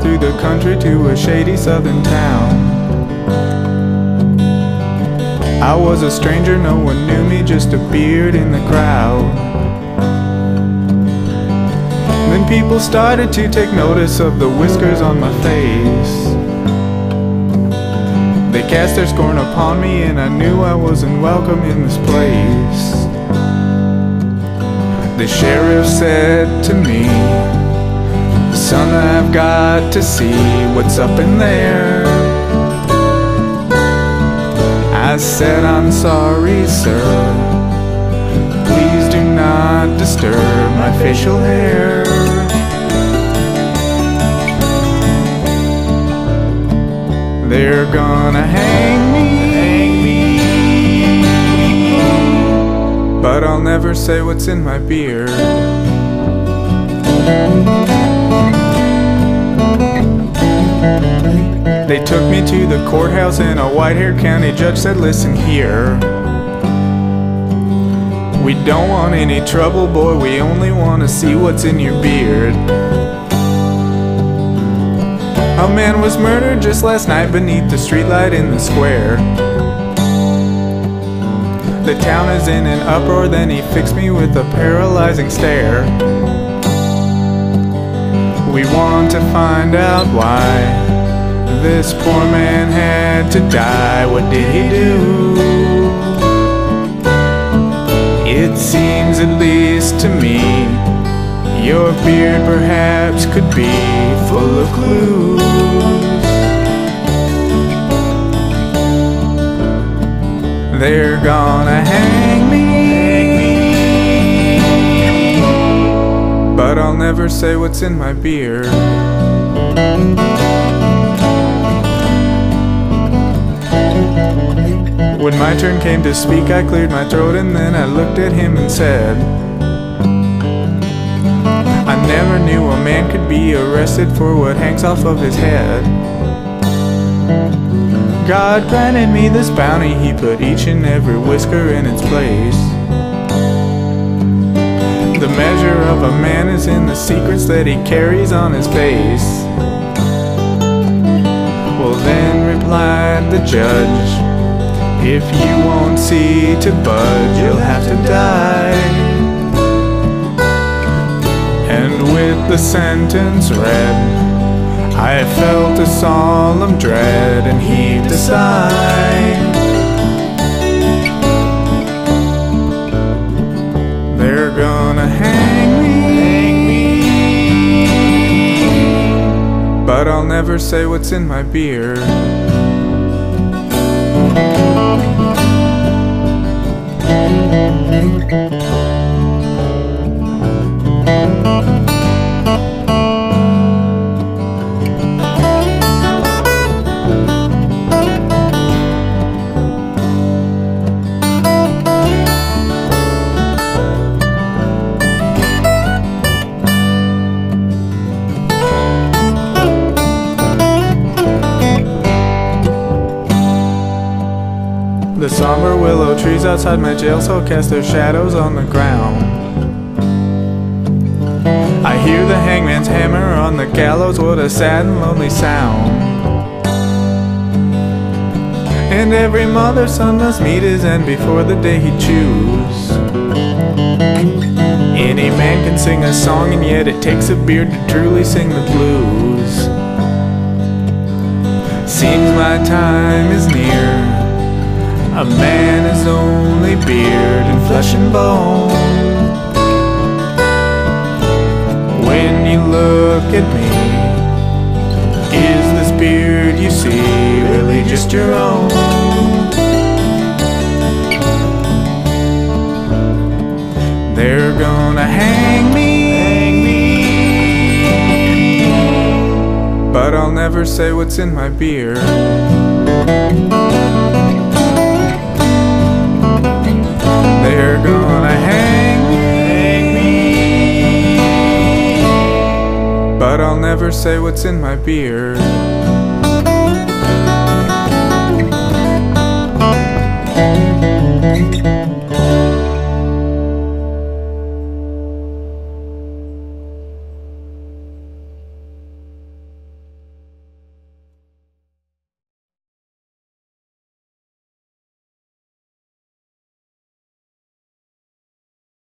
through the country to a shady southern town. I was a stranger, no one knew me, just a beard in the crowd. Then people started to take notice of the whiskers on my face. They cast their scorn upon me, and I knew I wasn't welcome in this place. The sheriff said to me, Son, I've got to see what's up in there. I said, I'm sorry, sir. Please do not disturb my facial hair. They're gonna hang me. But I'll never say what's in my beer. They took me to the courthouse and a white haired county judge said, Listen here. We don't want any trouble, boy, we only want to see what's in your beard. A man was murdered just last night beneath the streetlight in the square. The town is in an uproar, then he fixed me with a paralyzing stare. We want to find out why this poor man had to die. What did he do? It seems, at least to me, your beard perhaps could be full of clues. They're gonna hang me. But I'll never say what's in my beer. When my turn came to speak, I cleared my throat and then I looked at him and said, I never knew a man could be arrested for what hangs off of his head. God granted me this bounty, He put each and every whisker in its place. The measure of a man is in the secrets that he carries on his face. Judge, If you won't see to budge, you'll have to die. And with the sentence read, I felt a solemn dread and heaved a sigh. They're gonna hang me, but I'll never say what's in my beer. Thank you. The somber willow trees outside my jail cell cast their shadows on the ground. I hear the hangman's hammer on the gallows, what a sad and lonely sound. And every mother's son must meet his end before the day he choose. Any man can sing a song, and yet it takes a beard to truly sing the blues. Seems my time is near. A man is only beard and flesh and bone. When you look at me, is this beard you see really just your own? They're gonna hang me, hang me. but I'll never say what's in my beer. Say what's in my beer.